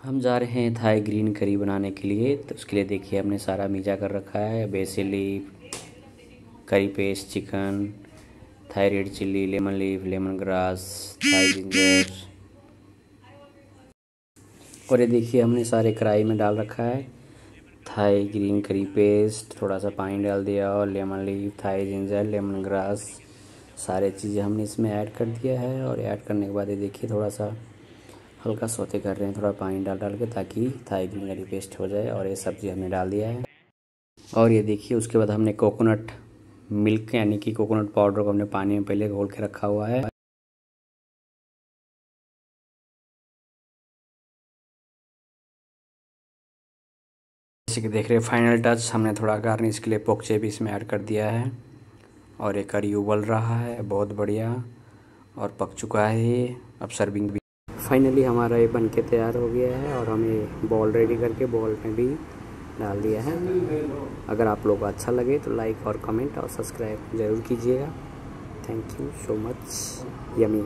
हम जा रहे हैं थाई ग्रीन करी बनाने के लिए तो उसके लिए देखिए हमने सारा मीजा कर रखा है। Basil leaf, curry paste, chicken, Thai red chilli, lemon leaf, lemongrass, Thai ginger. और ये देखिए हमने सारे कढ़ाई में डाल रखा है। थाई ग्रीन करी पेस्ट, थोड़ा सा पानी डाल दिया और lemon leaf, Thai ginger, lemongrass, सारे चीज़ें हमने इसमें ऐड कर दिया है। और ऐड करने के बाद ये देखिए थोड़ा सा हल्का सोते कर रहे हैं, थोड़ा पानी डाल डाल के ताकि थाई ग्रीनरी पेस्ट हो जाए और ये सब्ज़ी हमने डाल दिया है। और ये देखिए, उसके बाद हमने कोकोनट मिल्क यानी कि कोकोनट पाउडर को हमने पानी में पहले घोल के रखा हुआ है। जैसे कि देख रहे हैं फाइनल टच हमने थोड़ा गार्निश के लिए पोकचे भी इसमें ऐड कर दिया है। और ये करी उबल रहा है, बहुत बढ़िया। और पक चुका है ये, अब सर्विंग भी फाइनली हमारा ये बन के तैयार हो गया है और हमें बॉल रेडी करके बॉल में भी डाल दिया है। अगर आप लोग को अच्छा लगे तो लाइक और कमेंट और सब्सक्राइब ज़रूर कीजिएगा। Thank you so much yummy